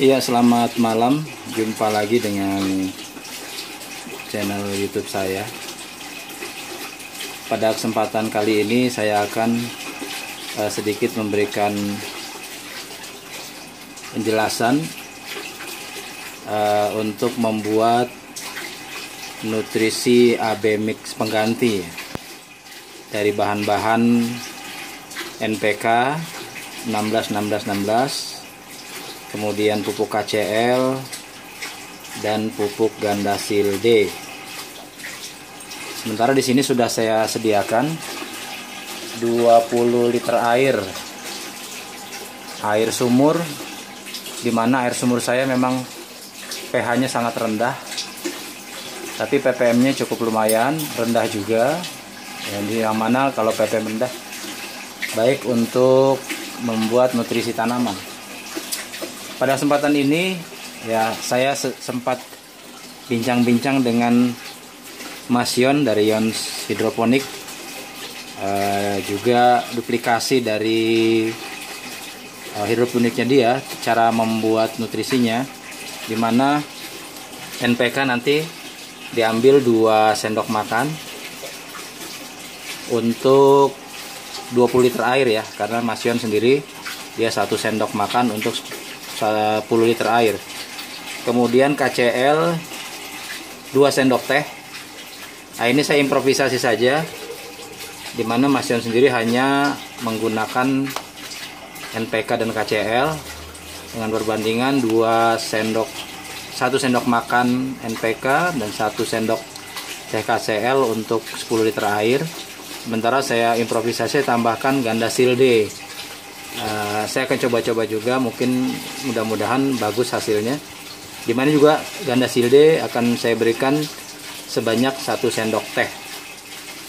Iya, selamat malam. Jumpa lagi dengan channel YouTube saya. Pada kesempatan kali ini saya akan uh, sedikit memberikan penjelasan uh, untuk membuat nutrisi AB mix pengganti dari bahan-bahan NPK 16 16 16 kemudian pupuk KCL dan pupuk gandasil D. Sementara di sini sudah saya sediakan 20 liter air. Air sumur di mana air sumur saya memang pH-nya sangat rendah. Tapi ppm-nya cukup lumayan, rendah juga. Jadi yang mana kalau ppm rendah baik untuk membuat nutrisi tanaman. Pada kesempatan ini ya saya sempat bincang-bincang dengan Mas Yon dari Yons Hidroponik. Uh, juga duplikasi dari uh, hidroponiknya dia cara membuat nutrisinya di mana NPK nanti diambil 2 sendok makan untuk 20 liter air ya karena Mas Yon sendiri dia satu sendok makan untuk 10 liter air. Kemudian KCL 2 sendok teh. Nah ini saya improvisasi saja di mana Mas Yon sendiri hanya menggunakan NPK dan KCL dengan perbandingan 2 sendok 1 sendok makan NPK dan 1 sendok teh KCL untuk 10 liter air. Sementara saya improvisasi tambahkan ganda silde uh, saya akan coba-coba juga mungkin mudah-mudahan bagus hasilnya. Di mana juga ganda silde akan saya berikan sebanyak satu sendok teh.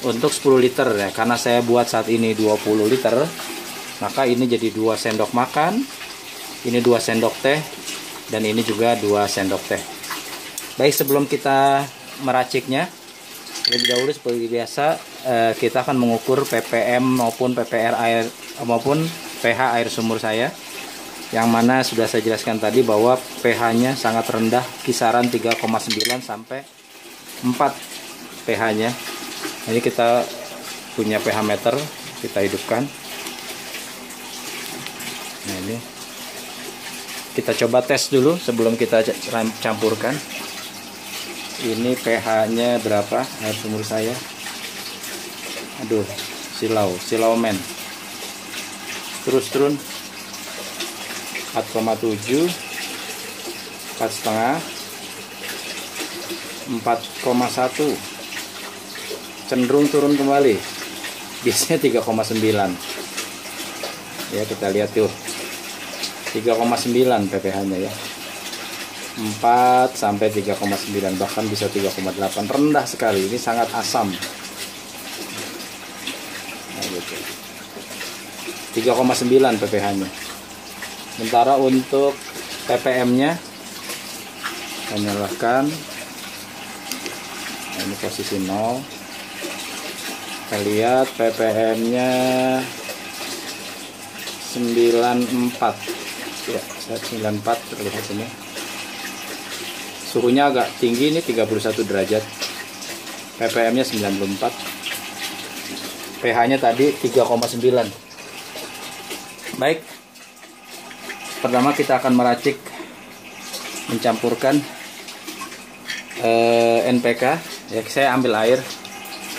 Untuk 10 liter ya karena saya buat saat ini 20 liter maka ini jadi 2 sendok makan ini 2 sendok teh dan ini juga 2 sendok teh. Baik sebelum kita meraciknya lebih dahulu seperti biasa eh, kita akan mengukur ppm maupun ppr air maupun pH air sumur saya yang mana sudah saya jelaskan tadi bahwa pH-nya sangat rendah kisaran 3,9 sampai 4 pH-nya. Ini kita punya pH meter kita hidupkan. Nah ini. Kita coba tes dulu sebelum kita campurkan. Ini pH-nya berapa air sumur saya? Aduh silau silau men terus turun. 4,7 4 setengah 4,1 cenderung turun kembali. Biasanya 3,9 ya kita lihat tuh. 3,9 pph nya ya. 4 sampai 3,9 bahkan bisa 3,8 rendah sekali. Ini sangat asam nah, gitu. 3,9 pph nya sementara untuk ppm nya saya nyalakan nah, ini posisi 0 kita lihat ppm nya 94 ya 94 terlihat ini. Suhunya agak tinggi ini 31 derajat. Ppm nya 94 pH nya tadi 3,9 baik. Pertama kita akan meracik mencampurkan eh, NPK ya saya ambil air.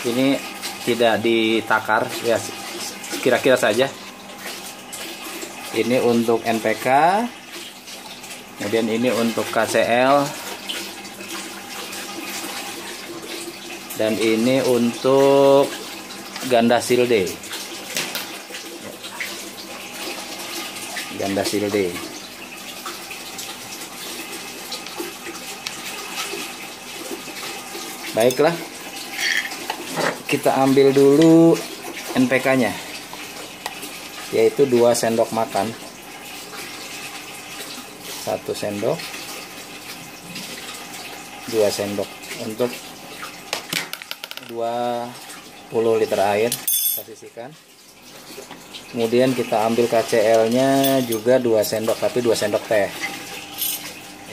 Ini tidak ditakar. Ya kira-kira saja. Ini untuk NPK kemudian ini untuk KCL dan ini untuk ganda silde ganda silde baiklah kita ambil dulu NPK nya yaitu 2 sendok makan. 1 sendok 2 sendok untuk 20 liter air kita sisihkan kemudian kita ambil KCL nya juga dua sendok tapi dua sendok teh.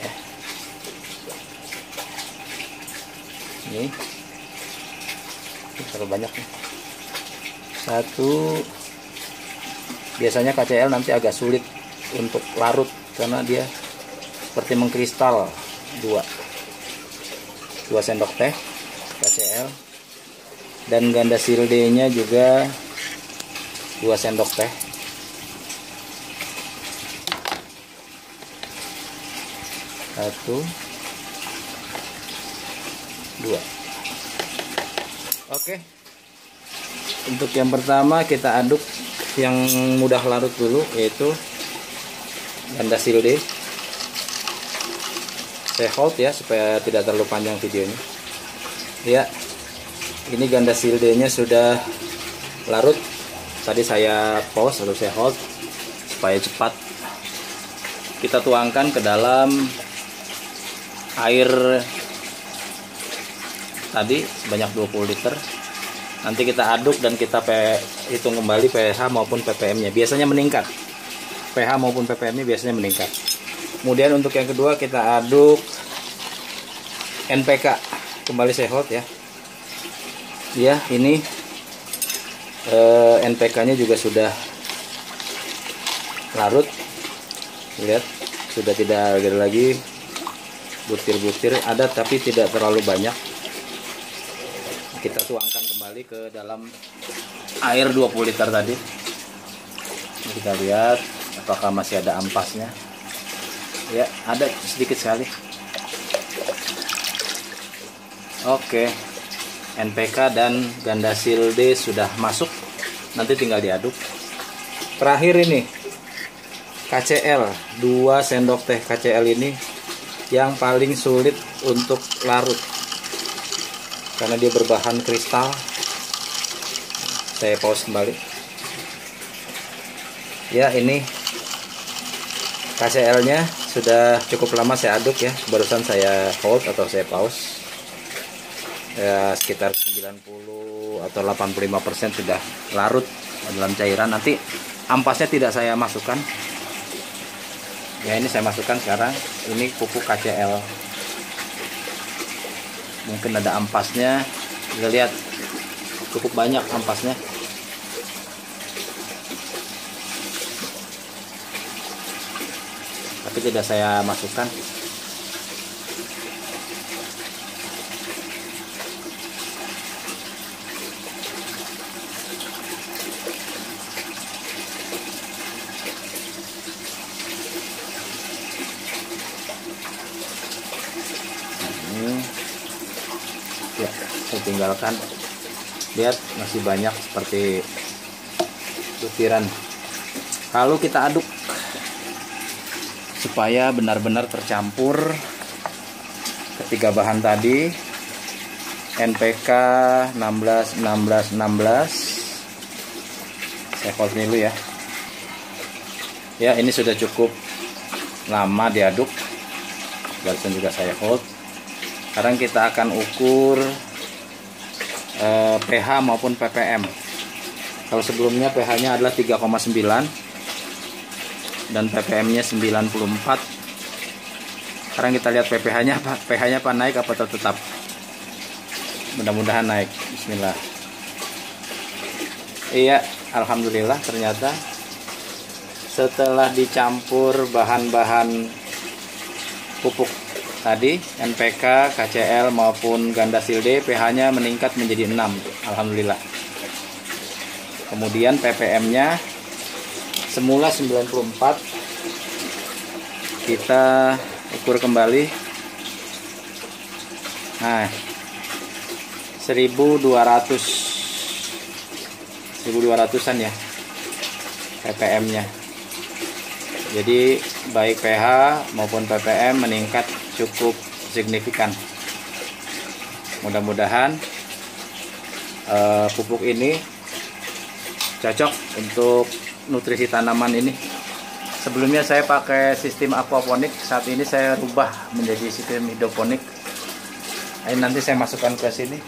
Ya. Ini. Terlalu banyak nih. Satu. Biasanya KCL nanti agak sulit untuk larut karena dia seperti mengkristal. Dua. Dua sendok teh KCL dan ganda silde nya juga dua sendok teh. Satu. Dua. Oke. Untuk yang pertama kita aduk yang mudah larut dulu yaitu ganda silde saya hold ya supaya tidak terlalu panjang videonya. Ya ini ganda silde nya sudah larut tadi saya pause lalu saya hold supaya cepat. Kita tuangkan ke dalam air tadi sebanyak 20 liter. Nanti kita aduk dan kita hitung kembali pH maupun ppm nya biasanya meningkat. pH maupun ppm nya biasanya meningkat. Kemudian untuk yang kedua kita aduk NPK kembali saya hold ya. Ya ini eh, NPK nya juga sudah larut. Lihat sudah tidak ada lagi butir-butir. Ada tapi tidak terlalu banyak. Kita tuangkan kembali ke dalam air 20 liter tadi. Kita lihat apakah masih ada ampasnya. Ya ada sedikit sekali. Oke NPK dan ganda silde sudah masuk. Nanti tinggal diaduk. Terakhir ini KCL 2 sendok teh KCL ini yang paling sulit untuk larut. Karena dia berbahan kristal. Saya pause kembali. Ya ini KCL nya sudah cukup lama saya aduk ya. Barusan saya hold atau saya pause ya sekitar 90 atau 85% sudah larut dalam cairan. Nanti ampasnya tidak saya masukkan. Ya ini saya masukkan sekarang. Ini pupuk KCL mungkin ada ampasnya. Kita lihat cukup banyak ampasnya. Tapi tidak saya masukkan saya tinggalkan. Lihat masih banyak seperti butiran lalu kita aduk supaya benar-benar tercampur ketiga bahan tadi NPK 16 16 16 saya hold dulu ya. Ya ini sudah cukup lama diaduk. Barusan juga saya hold. Sekarang kita akan ukur eh, pH maupun ppm kalau sebelumnya pH nya adalah 3,9 dan ppm nya 94 sekarang kita lihat pPH nya pH nya apa naik apa tetap? Mudah-mudahan naik. Bismillah. Iya alhamdulillah ternyata setelah dicampur bahan-bahan pupuk tadi NPK, KCL maupun ganda silde pH-nya meningkat menjadi 6 Alhamdulillah. Kemudian ppm-nya semula 94 kita ukur kembali. Nah 1200 1200an ya ppm nya jadi baik pH maupun ppm meningkat cukup signifikan. Mudah-mudahan uh, pupuk ini cocok untuk nutrisi tanaman ini. Sebelumnya saya pakai sistem aquaponik saat ini saya rubah menjadi sistem hidroponik. Ini nanti saya masukkan ke sini.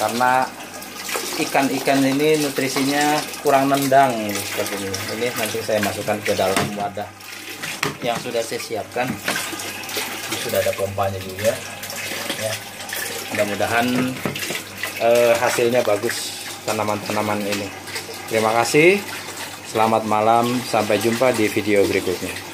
Karena ikan-ikan ini nutrisinya kurang nendang seperti ini. Ini nanti saya masukkan ke dalam wadah yang sudah saya siapkan ini sudah ada pompanya juga. Ya. Mudah-mudahan eh, hasilnya bagus tanaman-tanaman ini. Terima kasih. Selamat malam. Sampai jumpa di video berikutnya